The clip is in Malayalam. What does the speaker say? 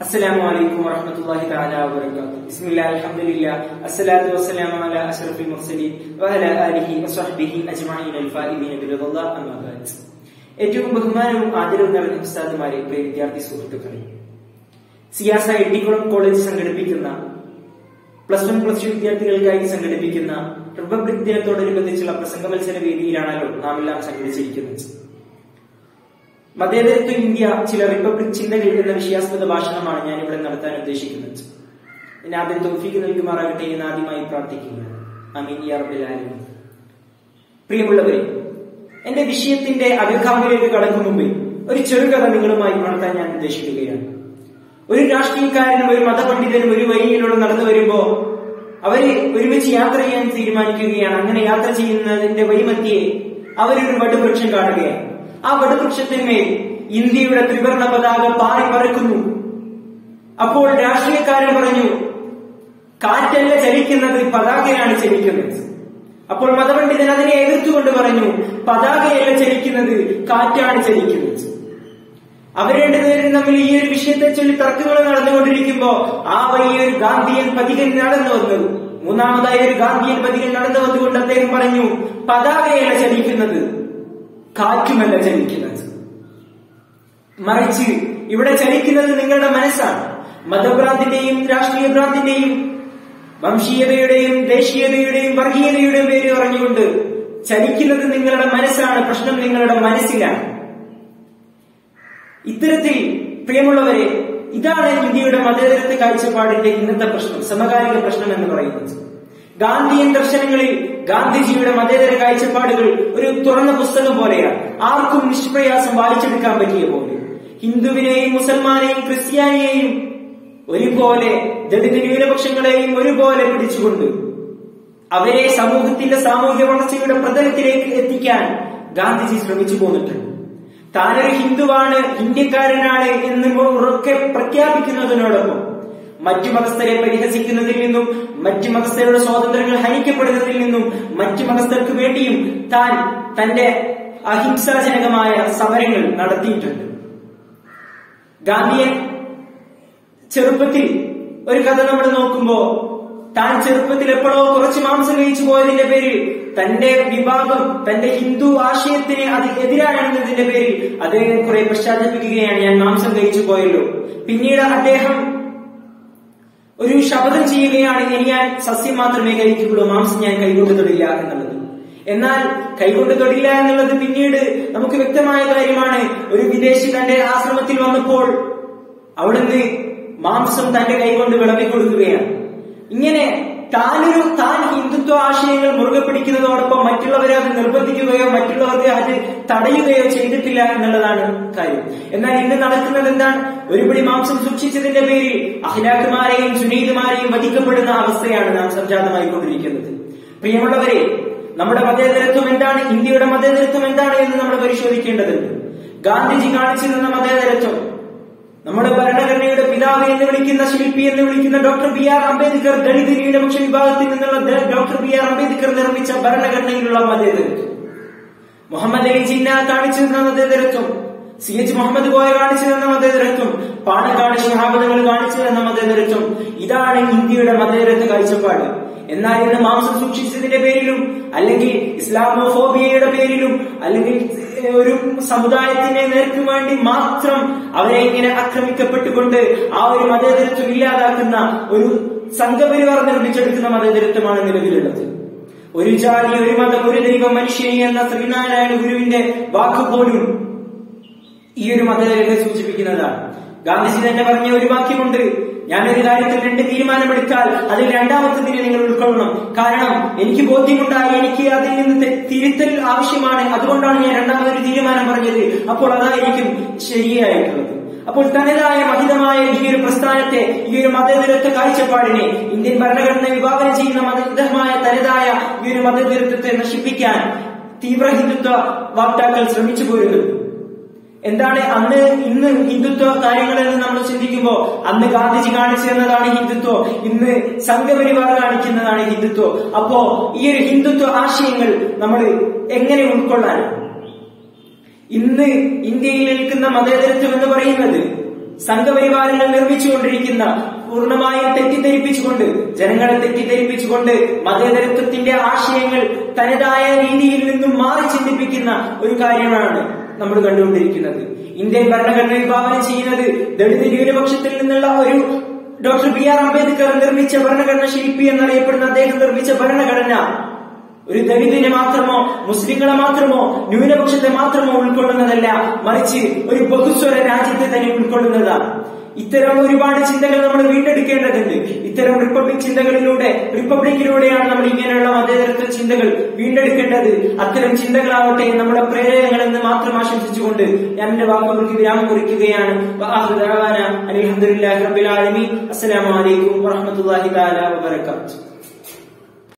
السلام عليكم ورحمة الله تعالى وبركاته بسم الله الحمد لله الصلاة والسلام على أشرف المرسلين وعلى آله وصحبه أجمعين الفائزين برضا الله أما بعد ഏറ്റവും ബഹുമാനവും ആദരവും നിറഞ്ഞ ഉസ്താദുമാരെ പ്രിയ വിദ്യാർത്ഥി സുഹൃത്തുക്കളെ സിയാസ എട്ടിക്കുളം കോളേജ് സംഘടിപ്പിക്കുന്ന പ്ലസ് വൺ പ്ലസ് ടു വിദ്യാർത്ഥികൾക്കായി സംഘടിപ്പിക്കുന്ന റിപ്പബ്ലിക് ദിനത്തോടനുബന്ധിച്ചുള്ള പ്രസംഗ മത്സര വേദിയിലാണല്ലോ നാം എല്ലാം സംഘടിച്ചിരിക്കുന്നത് മതേതരത്വ ഇന്ത്യ ചില റിപ്പബ്ലിക് ചിന്തകൾ എന്ന വിഷയാസ്പദ ഭാഷണമാണ് ഞാൻ ഇവിടെ നടത്താൻ ഉദ്ദേശിക്കുന്നത്. എന്നെ ആദ്യം തോഫിക്ക് നൽകുമാറാകട്ടെ എന്ന് ആദ്യമായി പ്രാർത്ഥിക്കുന്നു. അമീൻ. പ്രിയമുള്ളവരെ എന്റെ വിഷയത്തിന്റെ അഗ്രഹാമിലേക്ക് കടക്കും മുമ്പ് ഒരു ചെറുകഥ നിങ്ങളുമായി നടത്താൻ ഞാൻ ഉദ്ദേശിക്കുകയാണ്. ഒരു രാഷ്ട്രീയക്കാരനും ഒരു മതപണ്ഡിതനും ഒരു വഴിയിലൂടെ നടന്നു വരുമ്പോ അവർ ഒരുമിച്ച് യാത്ര ചെയ്യാൻ തീരുമാനിക്കുകയാണ്. അങ്ങനെ യാത്ര ചെയ്യുന്നതിന്റെ വഴിമധ്യേ അവരൊരു വടുവൃക്ഷം കാണുകയാണ്. ആ വടുവൃക്ഷത്തിന്മേൽ ഇന്ത്യയുടെ ത്രിവർണ പതാക പാറി പറക്കുന്നു. അപ്പോൾ രാഷ്ട്രീയക്കാരൻ പറഞ്ഞു കാറ്റല്ല ചലിക്കുന്നത് പതാകയാണ് ചലിക്കുന്നത്. അപ്പോൾ മതപണ്ഡിതൻ അതിനെ എതിർത്തുകൊണ്ട് പറഞ്ഞു പതാകയല്ല ചലിക്കുന്നത് കാറ്റാണ് ചലിക്കുന്നത്. അവർ രണ്ടുപേരും തമ്മിൽ ഈ ഒരു വിഷയത്തെ ചൊല്ലി തർക്കങ്ങൾ നടന്നുകൊണ്ടിരിക്കുമ്പോ ആ വലിയ ഒരു ഗാന്ധിയൻ പതികൻ നടന്നു വന്നു. മൂന്നാമതായി ഒരു ഗാന്ധിയൻ പതികൻ നടന്നു വന്നുകൊണ്ട് അദ്ദേഹം പറഞ്ഞു പതാകയല്ല ചലിക്കുന്നത് കാറ്റുമല്ല ചലിക്കുന്നത്. മറിച്ച് ഇവിടെ ചലിക്കുന്നത് നിങ്ങളുടെ മനസ്സാണ്. മതഭ്രാന്തിന്റെയും രാഷ്ട്രീയ ഭ്രാന്തിന്റെയും വംശീയതയുടെയും ദേശീയതയുടെയും വർഗീയതയുടെയും പേര് പറഞ്ഞുകൊണ്ട് ചലിക്കുന്നത് നിങ്ങളുടെ മനസ്സാണ്. പ്രശ്നം നിങ്ങളുടെ മനസ്സിലാണ്. ഇത്തരത്തിൽ പ്രിയമുള്ളവരെ ഇതാണ് ഇന്ത്യയുടെ മതേതരത്വ കാഴ്ചപ്പാടിന്റെ ഇന്നത്തെ പ്രശ്നം സമകാലിക പ്രശ്നം എന്ന് പറയുന്നത്. ഗാന്ധിയൻ ദർശനങ്ങളിൽ ഗാന്ധിജിയുടെ മതേതര കാഴ്ചപ്പാടുകൾ ഒരു തുറന്ന പുസ്തകം പോലെയാണ്. ആർക്കും നിഷ്പ്രയാസം വായിച്ചെടുക്കാൻ പറ്റിയ പോലെ. ഹിന്ദുവിനെയും മുസൽമാനെയും ക്രിസ്ത്യാനിയെയും ഒരുപോലെ ദളിത് ന്യൂനപക്ഷങ്ങളെയും ഒരുപോലെ പിടിച്ചുകൊണ്ട് അവരെ സമൂഹത്തിന്റെ സാമൂഹ്യ വളർച്ചയുടെ പ്രതലത്തിലേക്ക് എത്തിക്കാൻ ഗാന്ധിജി ശ്രമിച്ചു പോന്നിട്ടുണ്ട്. താനൊരു ഹിന്ദുവാണ് ഇന്ത്യക്കാരനാണ് എന്ന് ഉറക്കെ പ്രഖ്യാപിക്കുന്നതിനോടൊപ്പം മറ്റു മതസ്ഥരെ പരിഹസിക്കുന്നതിൽ നിന്നും മറ്റു മതസ്ഥരുടെ സ്വാതന്ത്ര്യങ്ങൾ ഹനിക്കപ്പെടുന്നതിൽ നിന്നും മറ്റു മതസ്ഥർക്ക് വേണ്ടിയും താൻ തന്റെ അഹിംസാജനകമായ സമരങ്ങൾ നടത്തിയിട്ടുണ്ട്. ഗാന്ധിയെ ചെറുപ്പത്തിൽ ഒരു കഥ നമ്മൾ നോക്കുമ്പോ താൻ ചെറുപ്പത്തിൽ എപ്പോഴോ കുറച്ച് മാംസം കഴിച്ചു പോയതിന്റെ പേരിൽ തന്റെ വിഭാഗം തന്റെ ഹിന്ദു ആശയത്തിന് അത് എതിരാണെന്നതിന്റെ പേരിൽ അദ്ദേഹം കുറെ പശ്ചാത്തലപ്പിക്കുകയാണ് ഞാൻ മാംസം കഴിച്ചു പോയല്ലോ. പിന്നീട് അദ്ദേഹം ഒരു ശപഥം ചെയ്യുകയാണെങ്കിൽ ഞാൻ സസ്യം മാത്രമേ കഴിക്കുള്ളൂ മാംസം ഞാൻ കൈകൊണ്ട് തൊടില്ല എന്നുള്ളത്. എന്നാൽ കൈകൊണ്ട് തൊടില്ല എന്നുള്ളത് പിന്നീട് നമുക്ക് വ്യക്തമായ കാര്യമാണ്. ഒരു വിദേശി തന്റെ ആശ്രമത്തിൽ വന്നപ്പോൾ അവിടുന്ന് മാംസം തന്റെ കൈകൊണ്ട് വിളമ്പിക്കൊടുക്കുകയാണ്. ഇങ്ങനെ താനൊരു താൻ ഹിന്ദുത്വ ആശയങ്ങൾ മുറുകെ പിടിക്കുന്നതോടൊപ്പം മറ്റുള്ളവരെ അത് നിർബന്ധിക്കുകയോ മറ്റുള്ളവരെ അത് തടയുകയോ ചെയ്തിട്ടില്ല എന്നുള്ളതാണ് കാര്യം. എന്നാൽ ഇന്ന് നടക്കുന്നത് എന്താണ്? ഒരുപടി മാംസം സൂക്ഷിച്ചതിന്റെ പേരിൽ അഹ്ലാഖുമാരെയും സുനീതുമാരെയും വധിക്കപ്പെടുന്ന അവസ്ഥയാണ് നാം സംജാതമായിക്കൊണ്ടിരിക്കുന്നത്. പ്രിയമുള്ളവരെ നമ്മുടെ മതേതരത്വം എന്താണ്? ഇന്ത്യയുടെ മതേതരത്വം എന്താണ് എന്ന് നമ്മൾ പരിശോധിക്കേണ്ടതുണ്ട്. ഗാന്ധിജി കാണിച്ചു തന്ന മതേതരത്വം നമ്മുടെ ഭരണഘടനയുടെ പിതാവ് എന്ന് വിളിക്കുന്ന ശില്പി എന്ന് വിളിക്കുന്ന doctor B R Ambedkar Dalit ന്യൂനപക്ഷ വിഭാഗത്തിൽ നിന്നുള്ള ഡോക്ടർ ബി ആർ അംബേദ്കർ നിർമ്മിച്ച ഭരണഘടനയിലുള്ള മതേതരത്വം മുഹമ്മദ് അലി ജിന്ന കാണിച്ചു തന്ന മതേതരത്വം സി എച്ച് മുഹമ്മദ് കോയ കാണിച്ചു തന്ന മതേതരത്വം പാണക്കാട് ശിഹാബദങ്ങൾ കാണിച്ചു തന്ന മതേതരത്വം ഇതാണ് ഇന്ത്യയുടെ മതേതരത്വ കാഴ്ചപ്പാട്. എന്നാൽ ഇന്ന് മാംസം സൂക്ഷിച്ചതിന്റെ പേരിലും അല്ലെങ്കിൽ ഇസ്ലാമോഫോബിയയുടെ പേരിലും അല്ലെങ്കിൽ ഒരു സമുദായത്തിന്റെ നേർക്ക് വേണ്ടി മാത്രം അവരെ ഇങ്ങനെ ആക്രമിക്കപ്പെട്ടുകൊണ്ട് ആ ഒരു മതേതരത്വം ഇല്ലാതാക്കുന്ന ഒരു സംഘപരിവാർ നിർമ്മിച്ചെടുക്കുന്ന മതേതരത്വമാണ് നിലവിലുള്ളത്. ഒരു ജാതി ഒരു മതം ഒരു ദൈവം മനുഷ്യനി എന്ന ശ്രീനാരായണ ഗുരുവിന്റെ വാക്കുപോലും ഈ ഒരു മതേതരത്തെ സൂചിപ്പിക്കുന്നതാണ്. ഗാന്ധിജി തന്നെ പറഞ്ഞ ഒരു വാക്യമുണ്ട്. ഞാനൊരു കാര്യത്തിൽ രണ്ട് തീരുമാനമെടുത്താൽ അതിൽ രണ്ടാമത്തതിനെ നിങ്ങൾ ഉൾക്കൊള്ളണം. കാരണം എനിക്ക് ബോധ്യമുണ്ടായി എനിക്ക് അതിൽ നിന്ന് തിരുത്തൽ ആവശ്യമാണ്. അതുകൊണ്ടാണ് ഞാൻ രണ്ടാമതൊരു തീരുമാനം പറഞ്ഞത്. അപ്പോൾ അതായിരിക്കും ശരിയായിട്ടുള്ളത്. അപ്പോൾ തനതായ മഹിതമായ ഈ ഒരു പ്രസ്ഥാനത്തെ ഈ ഒരു മതവിരുദ്ധ കാഴ്ചപ്പാടിനെ ഇന്ത്യൻ ഭരണഘടന വിഭാവനം ചെയ്യുന്ന മതമായ തനതായ ഈ ഒരു മതവിരുദ്ധത്തെ നശിപ്പിക്കാൻ തീവ്ര ഹിന്ദുത്വ വാക്താക്കൾ ശ്രമിച്ചു പോരുന്നു. എന്താണ് അന്ന് ഇന്ന് ഹിന്ദുത്വ കാര്യങ്ങളെന്ന് നമ്മൾ ചിന്തിക്കുമ്പോൾ അന്ന് ഗാന്ധിജി കാണിച്ചു തന്നതാണ് ഹിന്ദുത്വം ഇന്ന് സംഘപരിവാർ കാണിക്കുന്നതാണ് ഹിന്ദുത്വം. അപ്പോ ഈ ഒരു ഹിന്ദുത്വ ആശയങ്ങൾ നമ്മൾ എങ്ങനെ ഉൾക്കൊള്ളാൻ? ഇന്ന് ഇന്ത്യയിൽ നിൽക്കുന്ന മതേതരത്വം എന്ന് പറയുന്നത് സംഘപരിവാരങ്ങൾ നിർമ്മിച്ചുകൊണ്ടിരിക്കുന്ന പൂർണമായും തെറ്റിദ്ധരിപ്പിച്ചുകൊണ്ട് ജനങ്ങളെ തെറ്റിദ്ധരിപ്പിച്ചുകൊണ്ട് മതേതരത്വത്തിന്റെ ആശയങ്ങൾ തനതായ രീതിയിൽ നിന്നും മാറി ചിന്തിപ്പിക്കുന്ന ഒരു കാര്യമാണ് നമ്മൾ കണ്ടുകൊണ്ടിരിക്കുന്നത്. ഇന്ത്യൻ ഭരണഘടന വിഭാവനം ചെയ്യുന്നത് ദളിത് ന്യൂനപക്ഷത്തിൽ നിന്നുള്ള ഒരു ഡോക്ടർ ബി ആർ അംബേദ്കർ നിർമ്മിച്ച ഭരണഘടന ശില്പി എന്നറിയപ്പെടുന്ന അദ്ദേഹം നിർമ്മിച്ച ഭരണഘടന. ഒരു ദളിതിനെ മാത്രമോ മുസ്ലിങ്ങളെ മാത്രമോ ന്യൂനപക്ഷത്തെ മാത്രമോ ഉൾക്കൊള്ളുന്നതല്ല മറിച്ച് ഒരു ബഹുസ്വര രാജ്യത്തെ തന്നെ ഉൾക്കൊള്ളുന്നതാണ്. ഇത്തരം ഒരുപാട് ചിന്തകൾ നമ്മൾ വീണ്ടെടുക്കേണ്ടതുണ്ട്. ഇത്തരം റിപ്പബ്ലിക് ചിന്തകളിലൂടെ റിപ്പബ്ലിക്കിലൂടെയാണ് നമ്മൾ ഇങ്ങനെയുള്ള മതേതരത്വ ചിന്തകൾ വീണ്ടെടുക്കേണ്ടത്. അത്തരം ചിന്തകളാവട്ടെ നമ്മുടെ പ്രേരകങ്ങൾ ആശംസിച്ചുകൊണ്ട് ഞാൻ എന്റെ വാക്കുകൾക്ക് വിരാമം കുറിക്കുകയാണ്. അലഹമുല്ലാ റബിൻ അസ്സലാമലൈക്കും വാഹമത്തല്ലാഹി താല വാബർക്കാത്തു